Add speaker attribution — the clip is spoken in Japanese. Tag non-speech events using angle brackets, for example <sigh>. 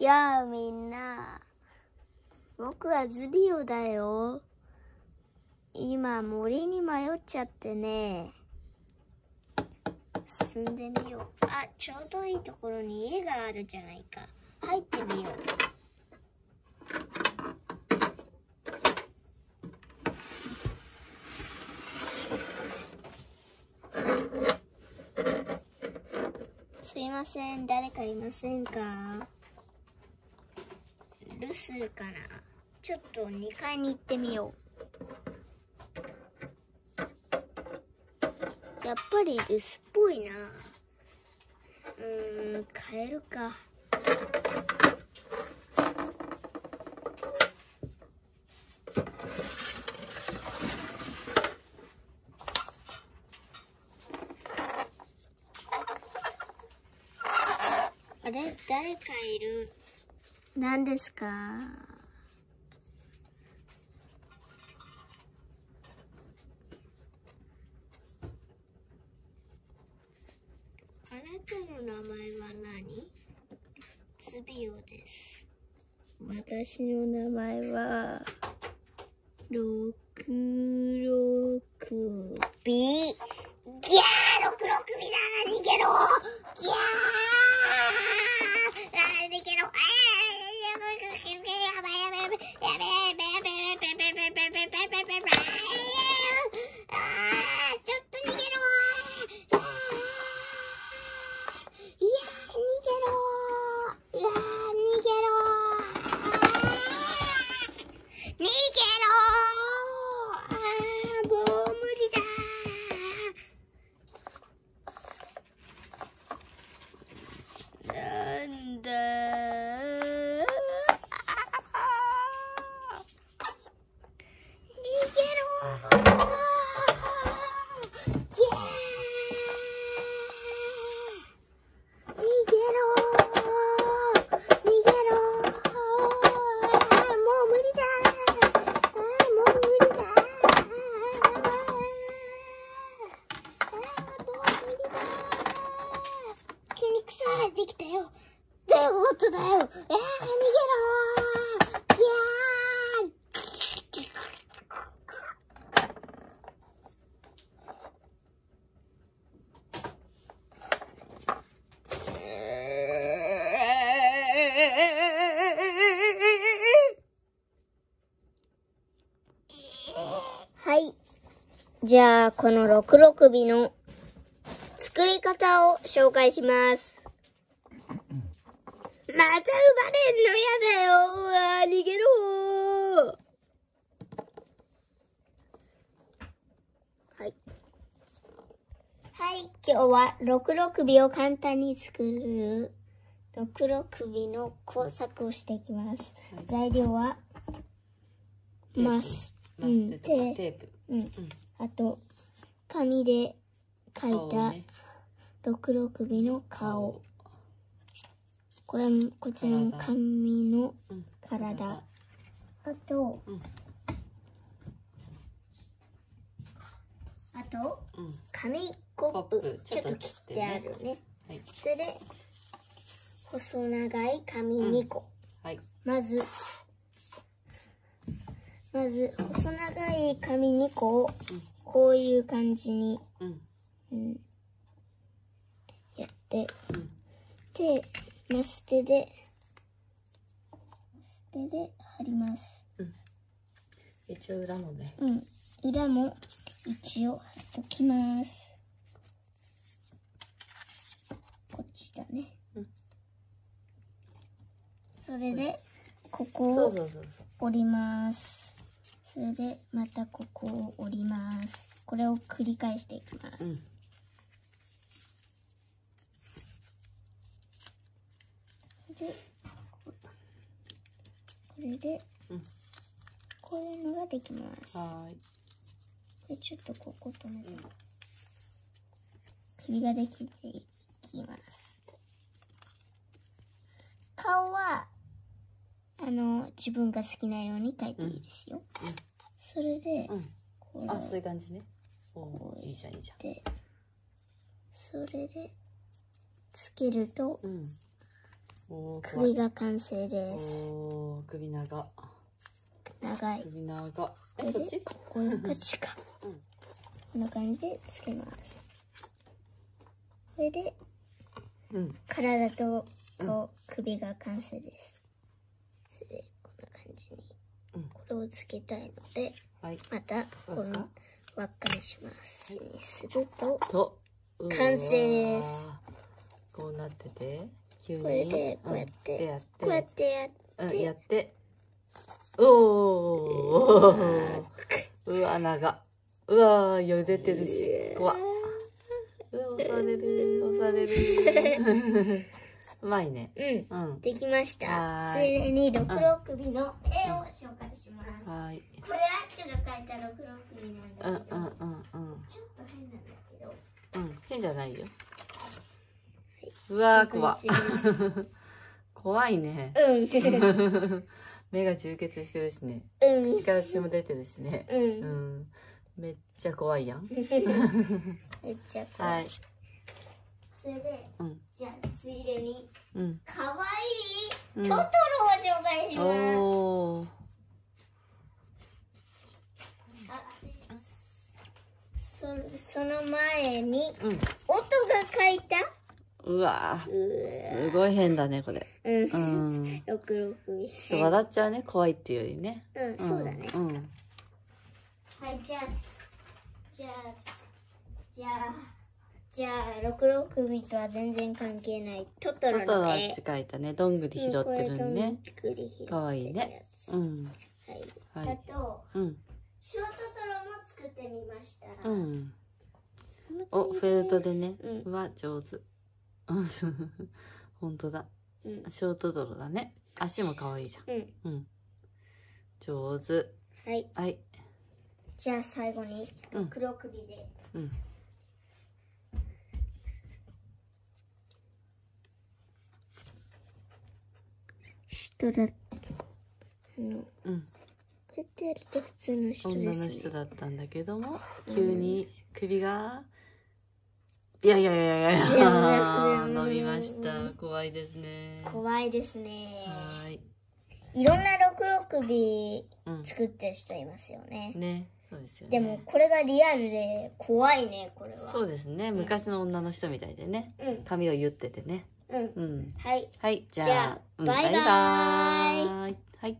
Speaker 1: やあみんな。僕はズビオだよ。今森に迷っちゃってね。進んでみよう。あ、ちょうどいいところに家があるじゃないか。入ってみよう。すいません誰かいませんか？留守からちょっと2階に行ってみよう。やっぱり留守っぽいな。うん変えるか。あれ？誰かいる。何ですか？あなたの名前は何？つびよです。私の名前は六六 B ギャー六六 B だ逃げろギャーに草ができたよどういうことだよえー、逃げろーいやーはい。じゃあ、この六六尾の作り方を紹介します。また生まれんのやだよ。うわー逃げろはい。はい、今日は六六尾を簡単に作る六六尾の工作をしていきます。
Speaker 2: はい
Speaker 1: 材料は、マス、うん
Speaker 2: テープ。
Speaker 1: うん。あと、紙で描いた
Speaker 2: 顔ね
Speaker 1: 六六尾の顔。。これも、こちらの
Speaker 2: 体
Speaker 1: 紙の
Speaker 2: うん。
Speaker 1: 体。あと、
Speaker 2: うん
Speaker 1: あと、
Speaker 2: うん。
Speaker 1: 紙コップちょっと切ってあるね。
Speaker 2: はい。
Speaker 1: それで、細長い紙2個。
Speaker 2: はい。
Speaker 1: まず、まず、細長い紙2個を、こういう感じに、
Speaker 2: うん。
Speaker 1: うん、やって、
Speaker 2: うん。
Speaker 1: で、マステで、マステで貼ります。
Speaker 2: 一応裏のね。
Speaker 1: うん。裏も一応貼っときます。こっちだね。
Speaker 2: うん
Speaker 1: それで、ここを。折ります。それで、またここを折ります。これを繰り返していきます。
Speaker 2: うん。
Speaker 1: で、これで、
Speaker 2: うん
Speaker 1: こういうのができます。
Speaker 2: はーい。
Speaker 1: でちょっとここ止めて、首ができていきます。顔は、あの、自分が好きなように描いていいですよ。
Speaker 2: うん
Speaker 1: それで、
Speaker 2: うん。
Speaker 1: これ
Speaker 2: あ、そういう
Speaker 1: を
Speaker 2: 感じね。おいいじゃん、いいじゃ
Speaker 1: で、それで、つけると、
Speaker 2: ん。うん。
Speaker 1: 首
Speaker 2: い。
Speaker 1: が完成です。
Speaker 2: 首長。
Speaker 1: 長い。
Speaker 2: 首長。えそっち？
Speaker 1: こういう感じか。
Speaker 2: うん。
Speaker 1: こんな感じでつけます。これで
Speaker 2: うん。
Speaker 1: 体とこう首が完成です。それでこんな感じに
Speaker 2: うん。
Speaker 1: これをつけたいので、
Speaker 2: はい。
Speaker 1: またこの
Speaker 2: 輪っか
Speaker 1: にします。にすると
Speaker 2: と
Speaker 1: 完成です。
Speaker 2: こうなってて急に。
Speaker 1: これでこうやって。
Speaker 2: うん。やって
Speaker 1: こうやってやっ
Speaker 2: うん
Speaker 1: て
Speaker 2: やって。おおうわ長。うわー茹でてるし。怖っ。うわ押される押される。<laughs> うまいね。
Speaker 1: うん。
Speaker 2: うん。
Speaker 1: できました。つ
Speaker 2: い。
Speaker 1: いでに六六首の絵を紹介します。
Speaker 2: はーい。
Speaker 1: これあっちが描いた六六首なんだけど、
Speaker 2: うんうんうんうん。
Speaker 1: ちょっと変なんだけど、
Speaker 2: うん変じゃないようわー怖怖いね。
Speaker 1: うん。
Speaker 2: 目が充血してるしね。
Speaker 1: うん。
Speaker 2: 口から血も出てるしね。
Speaker 1: う。
Speaker 2: うん。んめっちゃ怖いやん。
Speaker 1: めっちゃ怖。
Speaker 2: はい。い
Speaker 1: それで、
Speaker 2: うん。
Speaker 1: じゃあついでに、
Speaker 2: うん。
Speaker 1: かわいい
Speaker 2: うん。
Speaker 1: トトロを紹介します。そその前に、
Speaker 2: うん。
Speaker 1: 音が書いた
Speaker 2: うわすごい変だねこれ。
Speaker 1: うん。
Speaker 2: うん。
Speaker 1: 六六首。
Speaker 2: ちょっと笑っちゃうね怖いっていうよりね。
Speaker 1: うん、そうだね。
Speaker 2: うん。うん
Speaker 1: はい、じゃあ、じゃあ、じゃあ、じゃあ、六六首とは全然関係ない。トトロの絵
Speaker 2: っち。書いたね。どんぐり拾ってるんね。
Speaker 1: うんこれどんぐり拾ってるやつ。
Speaker 2: かわいいね。うん。
Speaker 1: はい。
Speaker 2: はい。
Speaker 1: あと、
Speaker 2: うん。
Speaker 1: 小トトロも作ってみました。
Speaker 2: うん。おフェルトでね。
Speaker 1: うん。
Speaker 2: うわ上手 <laughs> 本当だ
Speaker 1: うん。
Speaker 2: ショートドロだね足も可愛いじゃん
Speaker 1: うん。
Speaker 2: うん上手
Speaker 1: はい。
Speaker 2: はい
Speaker 1: じゃあ最後に
Speaker 2: うん
Speaker 1: 黒首で。
Speaker 2: うん
Speaker 1: 人だ。あの、こ
Speaker 2: うん
Speaker 1: うやってやると普通の人
Speaker 2: 女
Speaker 1: ですね。
Speaker 2: の人だったんだけども急に首がいやいやいやいや。
Speaker 1: いやいや <laughs>
Speaker 2: 伸びました。怖いですね。
Speaker 1: 怖いですね。
Speaker 2: はーい。
Speaker 1: いろんな六六首
Speaker 2: うん。
Speaker 1: 作ってる人いますよね。
Speaker 2: ね。そうですよね。
Speaker 1: でもこれがリアルで怖いね、これは。
Speaker 2: そうですね。昔の女の人みたいでね。
Speaker 1: うん。
Speaker 2: 髪を言っててね。
Speaker 1: うん。
Speaker 2: うん。
Speaker 1: はい。
Speaker 2: はい。じゃあ
Speaker 1: じゃあ
Speaker 2: うん
Speaker 1: バイバイ。
Speaker 2: バイバイ。はい